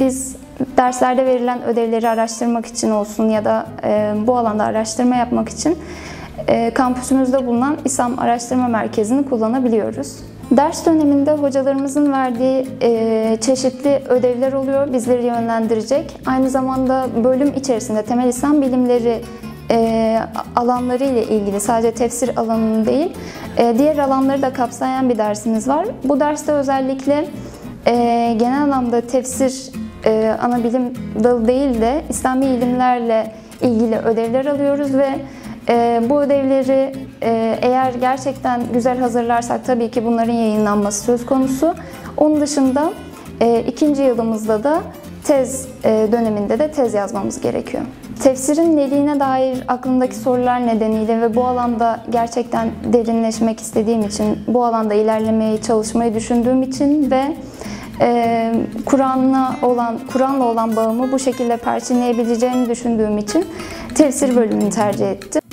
Biz derslerde verilen ödevleri araştırmak için olsun ya da e, bu alanda araştırma yapmak için e, kampüsümüzde bulunan İSAM Araştırma Merkezi'ni kullanabiliyoruz. Ders döneminde hocalarımızın verdiği e, çeşitli ödevler oluyor, bizleri yönlendirecek. Aynı zamanda bölüm içerisinde temel İslam bilimleri e, alanları ile ilgili sadece tefsir alanının değil, e, diğer alanları da kapsayan bir dersimiz var. Bu derste özellikle e, genel anlamda tefsir e, ana bilim dalı değil de İslami ilimlerle ilgili ödevler alıyoruz ve bu ödevleri eğer gerçekten güzel hazırlarsak tabii ki bunların yayınlanması söz konusu. Onun dışında ikinci yılımızda da tez e, döneminde de tez yazmamız gerekiyor. Tefsirin neliğine dair aklımdaki sorular nedeniyle ve bu alanda gerçekten derinleşmek istediğim için, bu alanda ilerlemeyi, çalışmayı düşündüğüm için ve e, Kur'an'la olan Kur'an'la olan bağımı bu şekilde perçinleyebileceğimi düşündüğüm için tefsir bölümünü tercih ettim.